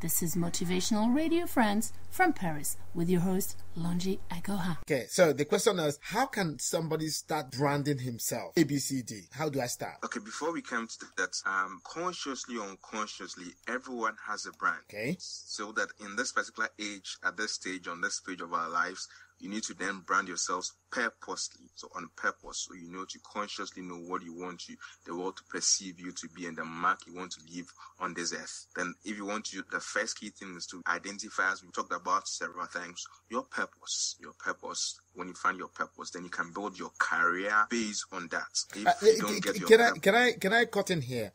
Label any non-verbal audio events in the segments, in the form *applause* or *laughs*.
This is Motivational Radio Friends from Paris with your host, Longi Agoha. Okay, so the question is how can somebody start branding himself? ABCD. How do I start? Okay, before we come to that, um, consciously or unconsciously, everyone has a brand. Okay. So that in this particular age, at this stage, on this stage of our lives, you need to then brand yourselves purposely. So on purpose. So you know to consciously know what you want you, the world to perceive you to be and the mark you want to leave on this earth. Then if you want to, the first key thing is to identify, as we talked about several times, your purpose. Your purpose. When you find your purpose, then you can build your career based on that. If Uh, you don't get your can I can I can I cut in here?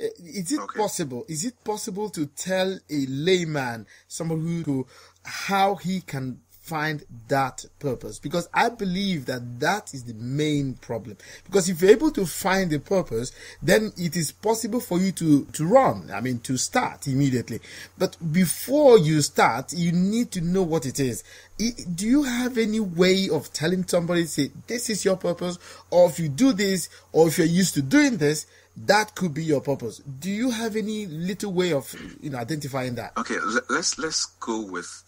Uh, it Okay. possible? Is it possible to tell a layman, somebody who, how he can find that purpose? Because I believe that that is the main problem. Because if you're able to find the purpose, then it is possible for you to to run. I mean, to start immediately. But before you start, you need to know what it is. Do you have any way of telling somebody, say, this is your purpose, or if you do this, or if you're used to doing this, that could be your purpose. Do you have any little way of, you know, identifying that? Okay, let's let's go with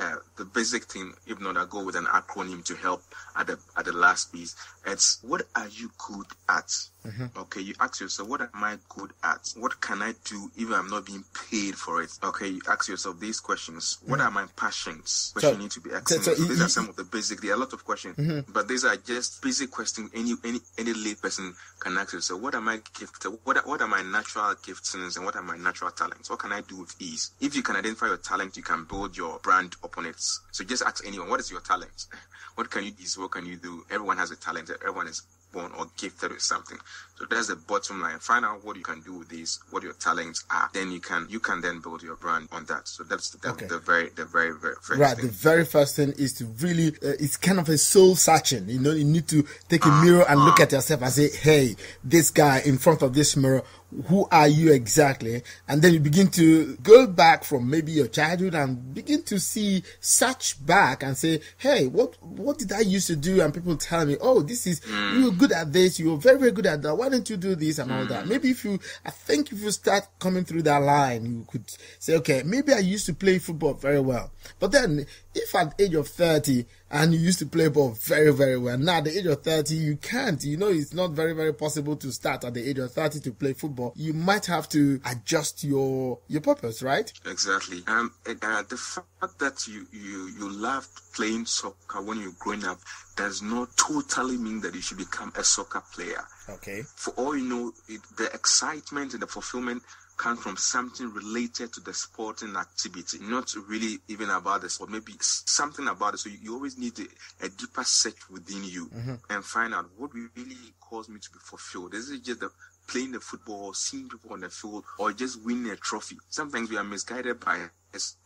uh, the basic thing. If not, I'll go with an acronym to help at the at the last piece. It's what are you good at? Mm-hmm. Okay, you ask yourself, what am I good at? What can I do if I'm not being paid for it? Okay, you ask yourself these questions. What mm-hmm. are my passions? Question So- need to be so- excellent. so these you- are some of the basic. There are a lot of questions, mm-hmm. but these are just basic questions. Any any any lay person can ask yourself. What am I gifted? What are, what are my natural giftings and what are my natural talents? What can I do with ease? If you can identify your talent, you can build your brand upon it. So just ask anyone, what is your talent? *laughs* What can you do? What can you do? Everyone has a talent. Everyone is born or gifted with something. So that's the bottom line. Find out what you can do with this, what your talents are. Then you can you can then build your brand on that. So that's the, Okay. the very the very very first Right, thing. the very first thing is to really, uh, it's kind of a soul searching. You know, you need to take a ah, mirror and look ah. at yourself and say, hey, this guy in front of this mirror, who are you exactly? And then you begin to go back from maybe your childhood and begin to see, search back and say, hey, what, what did I used to do? And people tell me, oh, this is, mm. you were good at this, you were very, very good at that. Why don't you do this and all that? Mm. Maybe if you, I think if you start coming through that line, you could say, okay, maybe I used to play football very well. But then, if at the age of 30 and you used to play ball very, very well, now at the age of 30, you can't. You know, it's not very, very possible to start at the age of 30 to play football. You might have to adjust your, your purpose, right? Exactly. Um, uh, the fact that you, you, you loved playing soccer when you're growing up does not totally mean that you should become a soccer player. Okay. For all you know, it, the excitement and the fulfillment comes from something related to the sporting activity, not really even about this, sport, maybe something about it. So you, you always need a, a deeper search within you mm-hmm. and find out what really caused me to be fulfilled. This Is it just the playing the football, seeing people on the field, or just winning a trophy? Sometimes we are misguided by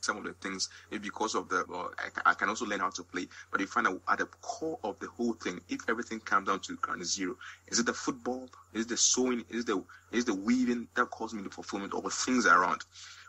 some of the things because of the or I, can also learn how to play but you find out at the core of the whole thing if everything comes down to ground zero. Is it the football? Is it the sewing? Is the is the weaving that causes me the fulfillment or the things around?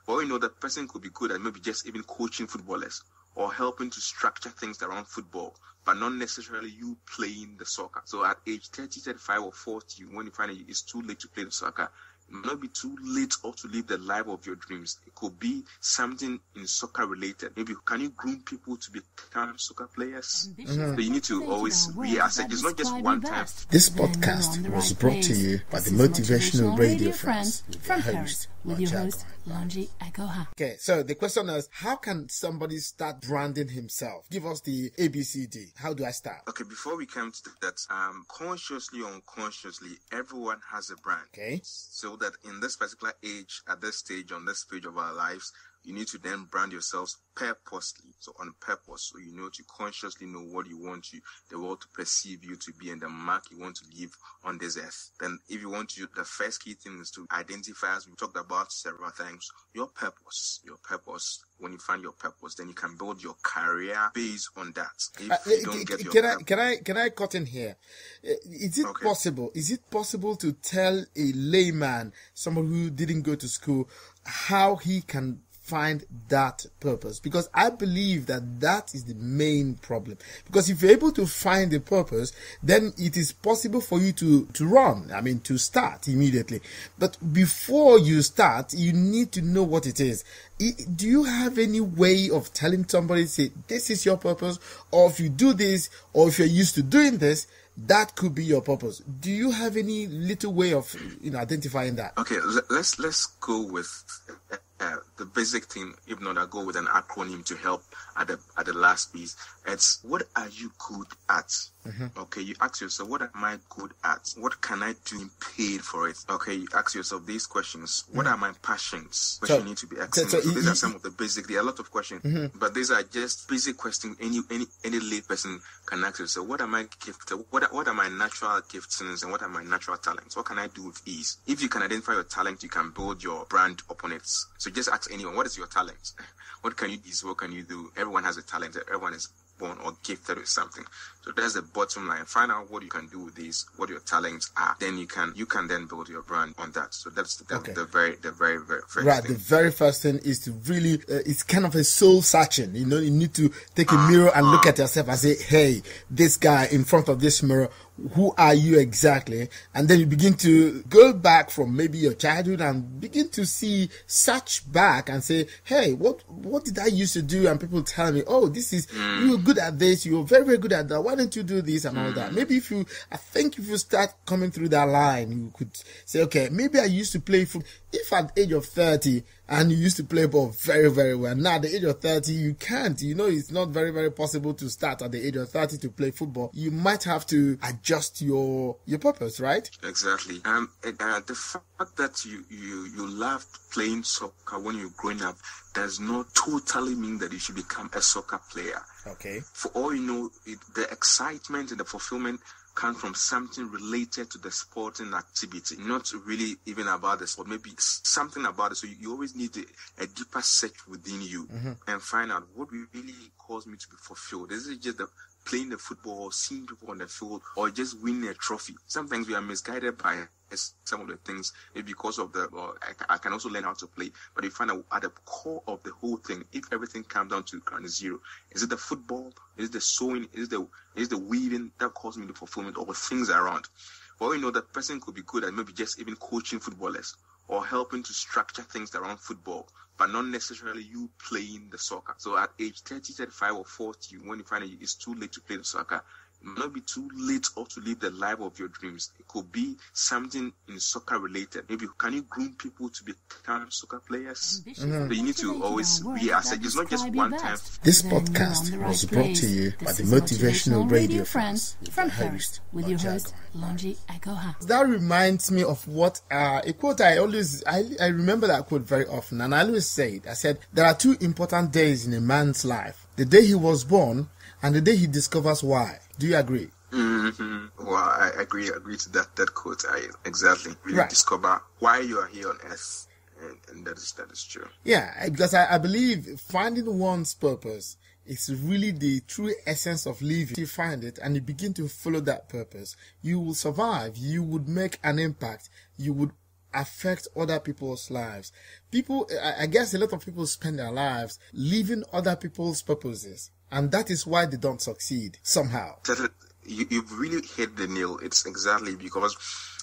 Well you know the person could be good at maybe just even coaching footballers or helping to structure things around football but not necessarily you playing the soccer so at age 30 35 or 40 when you find out it's too late to play the soccer it may not be too late or to live the life of your dreams. It could be something in soccer related. Maybe can you groom people to become soccer players? So you need to always reassess. It's not just one time. This podcast was brought to you by the Motivational Radio Friends with from your Paris host, with your Longi host, Longi Agoha. Okay, so the question is, how can somebody start branding himself? Give us the ABCD. How do I start? Okay, before we come to that, um, consciously or unconsciously, everyone has a brand. Okay. So that in this particular age, at this stage, on this stage of our lives, you need to then brand yourselves purposely. So on purpose, so you know to consciously know what you want you, the world to perceive you to be and the mark you want to leave on this earth. Then if you want to, the first key thing is to identify, as we talked about several times, your purpose. Your purpose. When you find your purpose, then you can build your career based on that. If Uh, you uh, don't get your can I can I can I cut in here? Uh, it Okay. possible? Is it possible to tell a layman, someone who didn't go to school, how he can find that purpose because I believe that that is the main problem. Because if you're able to find the purpose, then it is possible for you to, to run, I mean, to start immediately. But before you start, you need to know what it is. Do you have any way of telling somebody, say, this is your purpose, or if you do this, or if you're used to doing this, that could be your purpose. Do you have any little way of you know identifying that? Okay, let's let's go with uh, the basic thing. If not, I go with an acronym to help at the at the last piece. It's what are you good at? Mm-hmm. Okay, you ask yourself, what am I good at? What can I do in paid for it? Okay, you ask yourself these questions. What mm-hmm. are my passions? Which so, you need to be asking. So, so, these are some of the basic. There are a lot of questions, mm-hmm. but these are just basic questions. Any any any lay person can ask yourself. What am I gifted? What are, what are my natural gifts and what are my natural talents? What can I do with ease? If you can identify your talent, you can build your brand upon it. So just ask anyone, what is your talent? *laughs* What can you do? What can you do? Everyone has a talent. Everyone is born or gifted with something. So that's the bottom line. Find out what you can do with these, what your talents are. Then you can you can then build your brand on that. So that's the, okay. the very the very very first right. Thing. The very first thing is to really uh, it's kind of a soul searching. You know, you need to take a mirror and look at yourself and say, "Hey, this guy in front of this mirror." Who are you exactly and then you begin to go back from maybe your childhood and begin to see search back and say hey what what did i used to do and people tell me oh this is mm. you're good at this you're very very good at that why don't you do this and all that mm. maybe if you i think if you start coming through that line you could say okay maybe i used to play football if at the age of 30 and you used to play ball very, very well, now at the age of 30, you can't. You know, it's not very, very possible to start at the age of 30 to play football. You might have to adjust your, your purpose, right? Exactly. Um, uh, the fact that you, you, you loved playing soccer when you're growing up does not totally mean that you should become a soccer player. Okay. For all you know, it, the excitement and the fulfillment come from something related to the sporting activity, not really even about the sport, maybe something about it. So you, you always need a, a, deeper search within you mm-hmm. and find out what really caused me to be fulfilled. This Is it just the playing the football, seeing people on the field, or just winning a trophy? Sometimes we are misguided by some of the things because of the I, I, can also learn how to play but you find out at the core of the whole thing if everything comes down to ground zero is it the football? Is the sewing? Is the is the weaving that caused me the fulfillment or the things around? Well you know that person could be good at maybe just even coaching footballers or helping to structure things around football but not necessarily you playing the soccer. So at age 30 35 or 40 when you find it's too late to play the soccer not be too late or to live the life of your dreams. It could be something in soccer related. Maybe can you groom people to become soccer players? Mm-hmm. So you need to always reassess. It's not just one time. This podcast was brought to you by the Motivational Radio Friends from Paris with your host Lonji Agoha. That reminds me of what uh, a quote I always I, I remember that quote very often, and I always say it. I said there are two important days in a man's life: the day he was born and the day he discovers why. Do you agree? Mm-hmm. Well, I agree. Agree to that that quote. I exactly really right. discover why you are here on earth, and, and that is that is true. Yeah, because I, I believe finding one's purpose is really the true essence of living. If you find it and you begin to follow that purpose, you will survive. You would make an impact. You would affect other people's lives. People, I guess a lot of people spend their lives living other people's purposes and that is why they don't succeed somehow. You, you've really hit the nail. It's exactly because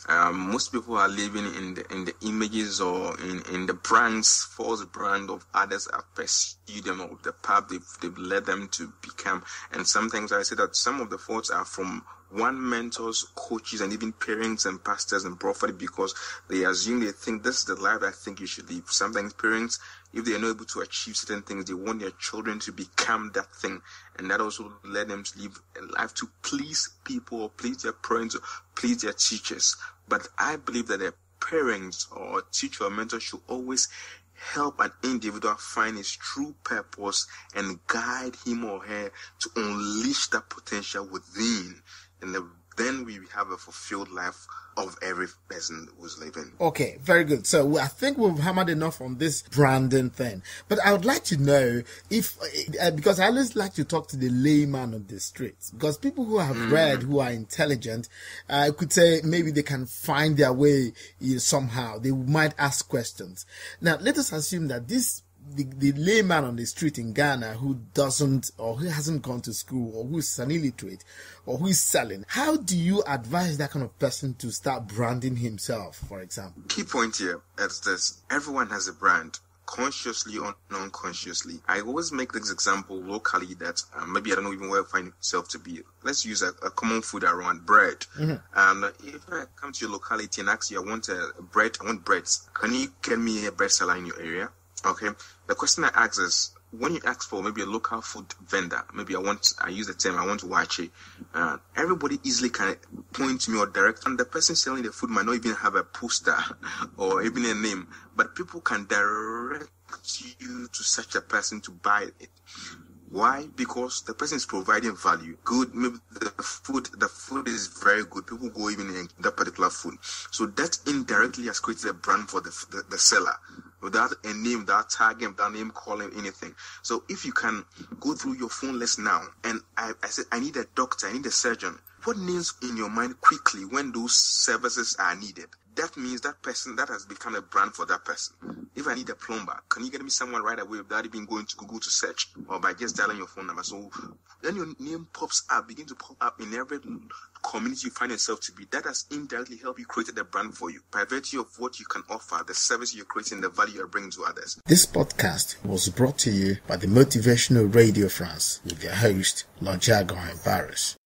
um, most people are living in the in the images or in, in the brands, false brand of others have pursued them or the path they've, they've led them to become. And sometimes I say that some of the faults are from one mentors, coaches, and even parents and pastors and prophets because they assume they think this is the life I think you should live. Sometimes parents if they are not able to achieve certain things, they want their children to become that thing. And that also led them live a life to please people or please their parents or please their teachers. But I believe that their parents or teacher or mentor should always help an individual find his true purpose and guide him or her to unleash that potential within. And then we have a fulfilled life of every person who's living. Okay, very good. So I think we've hammered enough on this branding thing. But I would like to know if, uh, because I always like to talk to the layman on the streets, because people who have mm. read, who are intelligent, I uh, could say maybe they can find their way you know, somehow. They might ask questions. Now, let us assume that this the, the layman on the street in Ghana who doesn't or who hasn't gone to school or who's an illiterate or who is selling, how do you advise that kind of person to start branding himself, for example? Key point here is this everyone has a brand consciously or unconsciously. I always make this example locally that uh, maybe I don't know even where I find myself to be. Let's use a, a common food around bread. Mm-hmm. And uh, if I come to your locality and ask you, I want a bread, I want breads. Can you get me a bread seller in your area? Okay. The question I ask is, when you ask for maybe a local food vendor, maybe I want, I use the term, I want to watch it. Uh, everybody easily can point to me or direct, and the person selling the food might not even have a poster *laughs* or even a name, but people can direct you to such a person to buy it. Why? Because the person is providing value. Good, maybe the food, the food is very good. People go even in that particular food. So that indirectly has created a brand for the, the, the seller without a name, without tagging, without name calling anything. So if you can go through your phone list now and I, I said, I need a doctor, I need a surgeon. What names in your mind quickly when those services are needed? That means that person that has become a brand for that person. If I need a plumber, can you get me someone right away without even going to Google to search or by just dialing your phone number? So then your name pops up, begin to pop up in every community you find yourself to be. That has indirectly helped you create a brand for you by virtue of what you can offer, the service you're creating, the value you're bringing to others. This podcast was brought to you by the Motivational Radio France with your host, Lonjago and Paris.